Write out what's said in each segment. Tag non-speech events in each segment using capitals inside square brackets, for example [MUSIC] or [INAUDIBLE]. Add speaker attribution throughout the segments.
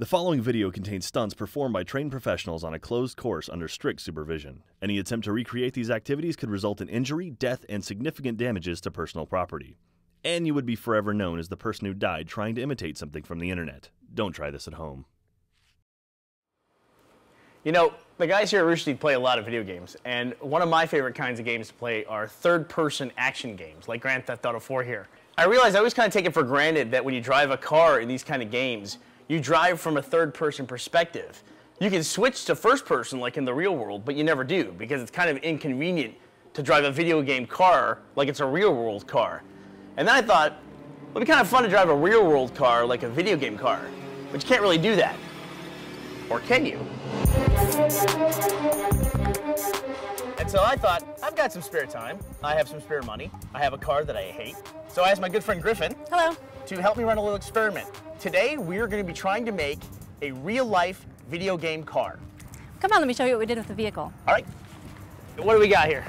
Speaker 1: The following video contains stunts performed by trained professionals on a closed course under strict supervision. Any attempt to recreate these activities could result in injury, death, and significant damages to personal property. And you would be forever known as the person who died trying to imitate something from the internet. Don't try this at home.
Speaker 2: You know, the guys here at Rooster Teeth play a lot of video games, and one of my favorite kinds of games to play are third-person action games, like Grand Theft Auto 4 here. I realize I always kind of take it for granted that when you drive a car in these kind of games, you drive from a third-person perspective. You can switch to first-person like in the real world, but you never do, because it's kind of inconvenient to drive a video game car like it's a real-world car. And then I thought, it'd be kind of fun to drive a real-world car like a video game car, but you can't really do that. Or can you? And so I thought, I've got some spare time. I have some spare money. I have a car that I hate. So I asked my good friend Griffon
Speaker 3: Hello.
Speaker 2: to help me run a little experiment. Today, we're going to be trying to make a real life video game car.
Speaker 3: Come on, let me show you what we did with the vehicle.
Speaker 2: All right. What do we got here?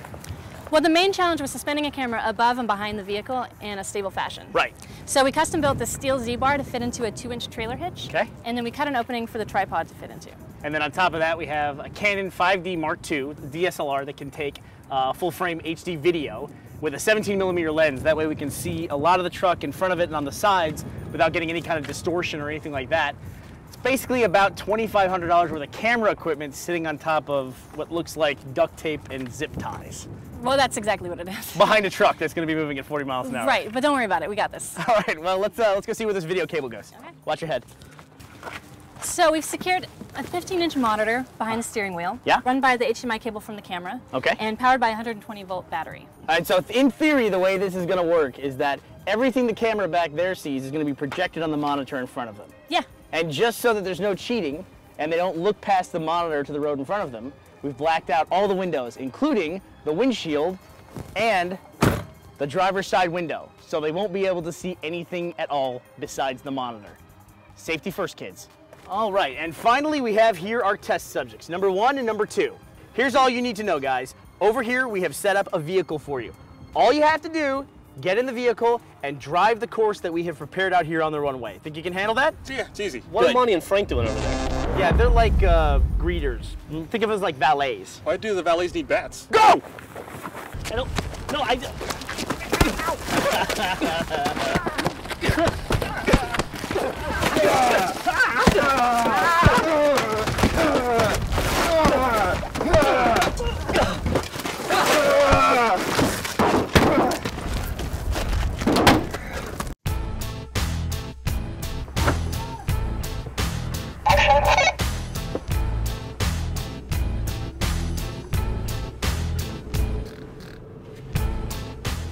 Speaker 3: Well, the main challenge was suspending a camera above and behind the vehicle in a stable fashion.
Speaker 2: Right.
Speaker 3: So we custom built the steel Z-bar to fit into a two-inch trailer hitch.
Speaker 2: Okay.
Speaker 3: And then we cut an opening for the tripod to fit into.
Speaker 2: And then on top of that, we have a Canon 5D Mark II DSLR that can take uh, full frame HD video with a 17 millimeter lens. That way we can see a lot of the truck in front of it and on the sides without getting any kind of distortion or anything like that. It's basically about $2,500 worth of camera equipment sitting on top of what looks like duct tape and zip ties
Speaker 3: Well, that's exactly what it is. [LAUGHS]
Speaker 2: behind a truck that's going to be moving at 40 miles an hour.
Speaker 3: Right, but don't worry about it. We got this. [LAUGHS]
Speaker 2: All right. Well, let's uh, let's go see where this video cable goes.
Speaker 3: Okay.
Speaker 2: Watch your head.
Speaker 3: So we've secured a 15-inch monitor behind the steering wheel.
Speaker 2: Yeah.
Speaker 3: Run by the HDMI cable from the camera.
Speaker 2: Okay.
Speaker 3: And powered by a 120 volt battery.
Speaker 2: All right, so in theory, the way this is going to work is that everything the camera back there sees is going to be projected on the monitor in front of them.
Speaker 3: Yeah.
Speaker 2: And just so that there's no cheating and they don't look past the monitor to the road in front of them, we've blacked out all the windows, including the windshield and the driver's side window. So they won't be able to see anything at all besides the monitor. Safety first, kids. All right, and finally we have here our test subjects, number one and number two. Here's all you need to know, guys. Over here, we have set up a vehicle for you. All you have to do, get in the vehicle and drive the course that we have prepared out here on the runway. Think you can handle that?
Speaker 4: Yeah, it's easy.
Speaker 5: What are
Speaker 2: Good.
Speaker 5: Monty and Frank doing over there?
Speaker 2: Yeah, they're like uh, greeters. Think of us like valets.
Speaker 4: Why do the valets need bats?
Speaker 2: Go!
Speaker 5: I don't. No, I. [LAUGHS]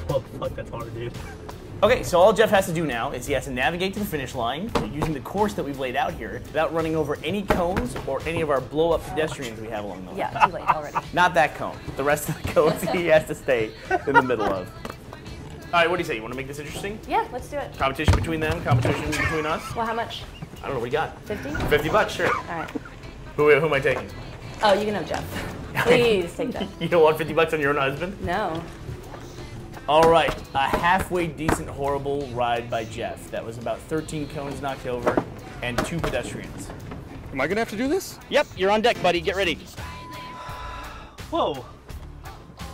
Speaker 5: Oh fuck, that's hard, dude.
Speaker 2: Okay, so all Jeff has to do now is he has to navigate to the finish line using the course that we've laid out here without running over any cones or any of our blow up pedestrians we have along the way.
Speaker 3: Yeah, too late already. [LAUGHS]
Speaker 2: Not that cone. The rest of the cones he has to stay in the middle of. All right, what do you say? You want to make this interesting?
Speaker 3: Yeah, let's do it.
Speaker 2: Competition between them, competition between us?
Speaker 3: Well, how much?
Speaker 2: I don't know, what you got?
Speaker 3: 50?
Speaker 2: 50 bucks, sure.
Speaker 3: All right.
Speaker 2: Who, who am I taking?
Speaker 3: Oh, you can have Jeff. [LAUGHS] Please take that.
Speaker 2: You don't want 50 bucks on your own husband?
Speaker 3: No.
Speaker 2: All right, a halfway decent horrible ride by Jeff. That was about 13 cones knocked over and two pedestrians.
Speaker 4: Am I gonna have to do this?
Speaker 2: Yep, you're on deck, buddy. Get ready.
Speaker 5: Whoa.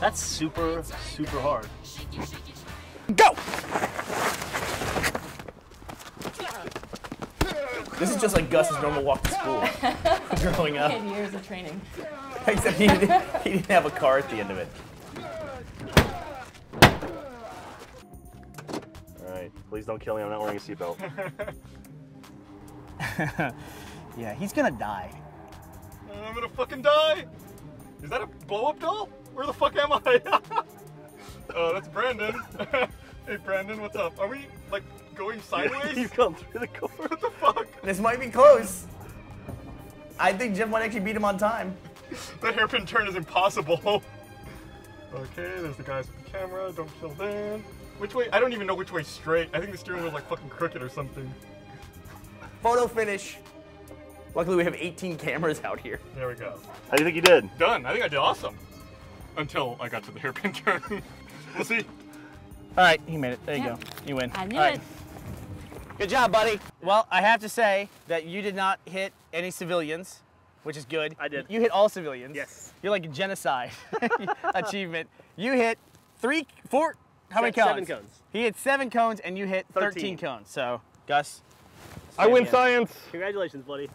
Speaker 5: That's super, super hard.
Speaker 2: Go! This is just like Gus's normal walk to school [LAUGHS] growing up.
Speaker 3: Ten years of training.
Speaker 2: Except he didn't, he didn't have a car at the end of it.
Speaker 5: Please don't kill me. I'm not wearing a seatbelt. [LAUGHS]
Speaker 2: Yeah, he's gonna die.
Speaker 4: I'm gonna fucking die. Is that a blow up doll? Where the fuck am I? oh, [LAUGHS] that's Brandon. [LAUGHS] hey, Brandon, what's up? Are we like going sideways?
Speaker 5: You've gone through the core.
Speaker 4: what the fuck?
Speaker 2: This might be close. I think Jeff might actually beat him on time.
Speaker 4: That hairpin turn is impossible. okay, there's the guys with the camera. Don't kill them. Which way? I don't even know which way straight. I think the steering wheel's like fucking crooked or something.
Speaker 2: Photo finish. Luckily, we have 18 cameras out here.
Speaker 4: There we go.
Speaker 5: How do you think you did?
Speaker 4: Done. I think I did awesome. Until I got to the hairpin turn. [LAUGHS] we'll see.
Speaker 2: All right, you made it. There you
Speaker 3: Yeah.
Speaker 2: go. You win.
Speaker 3: I knew
Speaker 2: All right.
Speaker 3: it.
Speaker 2: Good job, buddy. Well, I have to say that you did not hit any civilians, which is good.
Speaker 5: I did.
Speaker 2: You hit all civilians.
Speaker 5: Yes.
Speaker 2: You're like a genocide [LAUGHS] achievement. You hit three, four, how many cones?
Speaker 5: seven cones.
Speaker 2: He hit seven cones and you hit 13,
Speaker 5: 13.
Speaker 2: cones. So, Gus.
Speaker 4: I win
Speaker 2: champion.
Speaker 4: science.
Speaker 5: Congratulations, buddy.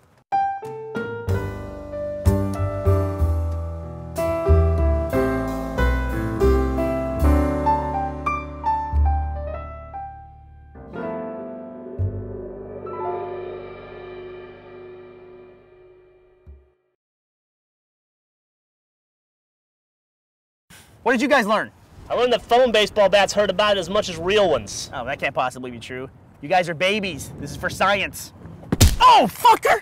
Speaker 2: What did you guys learn?
Speaker 6: I learned that foam baseball bats hurt about as much as real ones.
Speaker 2: Oh, that can't possibly be true. You guys are babies. This is for science. Oh, fucker!